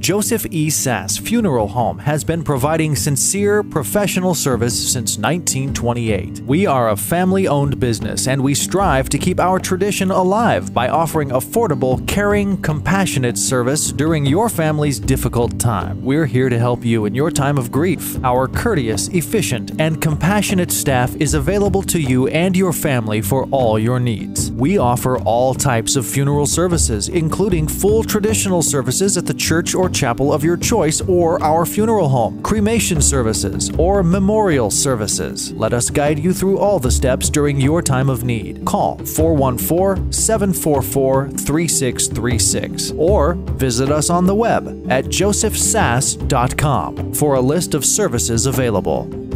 Joseph E. Sass Funeral Home has been providing sincere, professional service since 1928. We are a family owned business and we strive to keep our tradition alive by offering affordable, caring, compassionate service during your family's difficult time. We're here to help you in your time of grief. Our courteous, efficient, and compassionate staff is available to you and your family for all your needs. We offer all types of funeral services, including full traditional services at the church or chapel of your choice or our funeral home, cremation services, or memorial services. Let us guide you through all the steps during your time of need. Call 414 744 3636 or visit us on the web at josephsass.com for a list of services available.